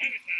anytime.